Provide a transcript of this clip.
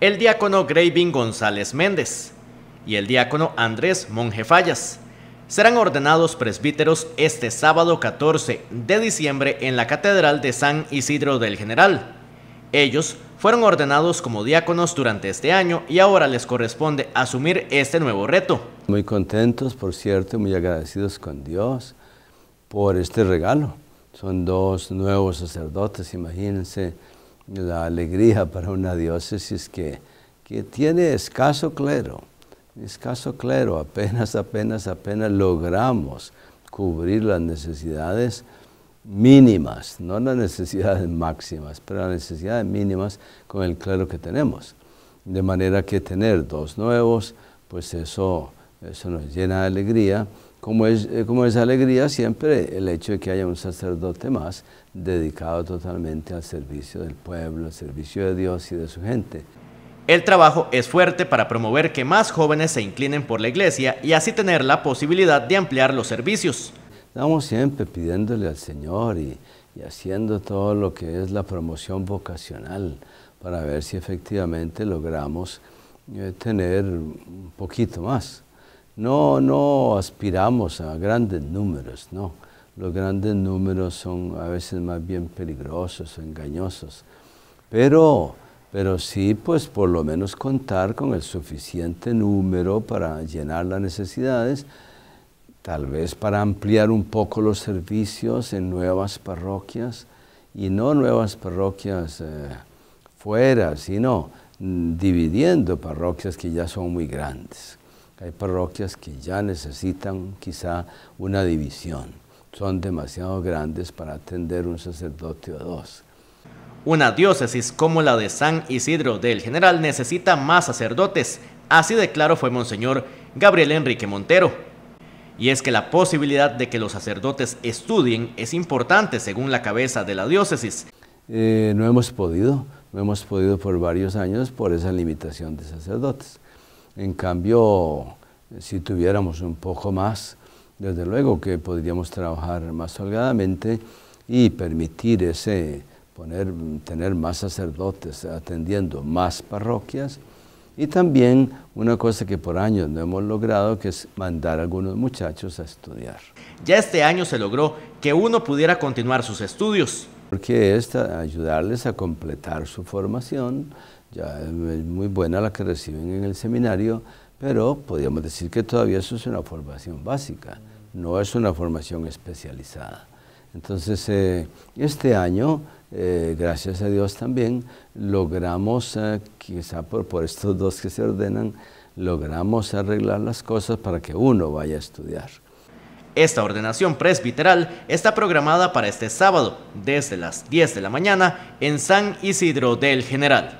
el diácono Graving González Méndez y el diácono Andrés Monje Fallas. Serán ordenados presbíteros este sábado 14 de diciembre en la Catedral de San Isidro del General. Ellos fueron ordenados como diáconos durante este año y ahora les corresponde asumir este nuevo reto. Muy contentos, por cierto, muy agradecidos con Dios por este regalo. Son dos nuevos sacerdotes, imagínense la alegría para una diócesis que, que tiene escaso clero, escaso clero, apenas, apenas, apenas logramos cubrir las necesidades mínimas, no las necesidades máximas, pero las necesidades mínimas con el clero que tenemos. De manera que tener dos nuevos, pues eso, eso nos llena de alegría como es, eh, como es alegría siempre el hecho de que haya un sacerdote más dedicado totalmente al servicio del pueblo, al servicio de Dios y de su gente. El trabajo es fuerte para promover que más jóvenes se inclinen por la iglesia y así tener la posibilidad de ampliar los servicios. Estamos siempre pidiéndole al Señor y, haciendo todo lo que es la promoción vocacional para ver si efectivamente logramos eh, tener un poquito más. No, no aspiramos a grandes números, no. Los grandes números son a veces más bien peligrosos engañosos. Pero, pero sí, pues por lo menos contar con el suficiente número para llenar las necesidades, tal vez para ampliar un poco los servicios en nuevas parroquias, y no nuevas parroquias eh, fuera, sino mm, dividiendo parroquias que ya son muy grandes. Hay parroquias que ya necesitan quizá una división. Son demasiado grandes para atender un sacerdote o dos. Una diócesis como la de San Isidro del General necesita más sacerdotes. Así de claro fue Monseñor Gabriel Enrique Montero. Y es que la posibilidad de que los sacerdotes estudien es importante según la cabeza de la diócesis. Eh, no hemos podido, no hemos podido por varios años por esa limitación de sacerdotes. En cambio, si tuviéramos un poco más, desde luego que podríamos trabajar más holgadamente y permitir ese, poner, tener más sacerdotes atendiendo más parroquias y también una cosa que por años no hemos logrado, que es mandar a algunos muchachos a estudiar. Ya este año se logró que uno pudiera continuar sus estudios. Porque es ayudarles a completar su formación, ya es muy buena la que reciben en el seminario, pero podríamos decir que todavía eso es una formación básica, no es una formación especializada. Entonces, eh, este año, eh, gracias a Dios también, logramos, eh, quizá por, por estos dos que se ordenan, logramos arreglar las cosas para que uno vaya a estudiar. Esta ordenación presbiteral está programada para este sábado, desde las 10 de la mañana, en San Isidro del General.